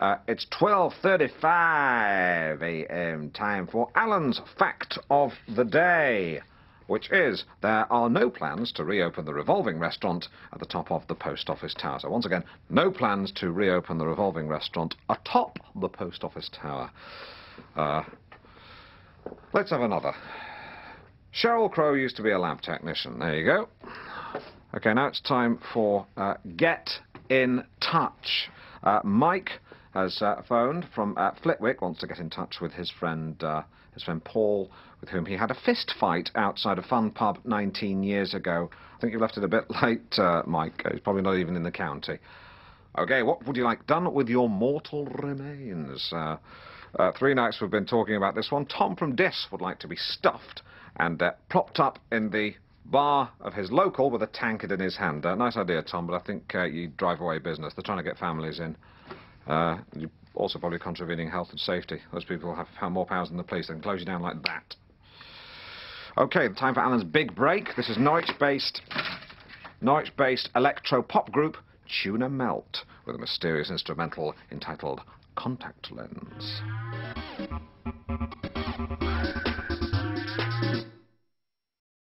Uh, it's 12.35 a.m. time for Alan's Fact of the Day, which is there are no plans to reopen the revolving restaurant at the top of the post office tower. So once again, no plans to reopen the revolving restaurant atop the post office tower. Uh, let's have another. Sheryl Crow used to be a lab technician. There you go. Okay, now it's time for uh, Get in Touch. Uh, Mike has uh, phoned from uh, Flitwick, wants to get in touch with his friend, uh, his friend Paul, with whom he had a fist fight outside a fun pub 19 years ago. I think you left it a bit late, uh, Mike. He's probably not even in the county. Okay, what would you like done with your mortal remains? Uh, uh, three nights we've been talking about this one. Tom from Diss would like to be stuffed and propped up in the bar of his local with a tankard in his hand. Nice idea, Tom, but I think you drive away business. They're trying to get families in. Uh, you're also probably contravening health and safety. Those people have, more powers than the police. They can close you down like that. Okay, time for Alan's big break. This is Norwich-based Norwich-based electro-pop group Tuna Melt with a mysterious instrumental entitled Contact Lens.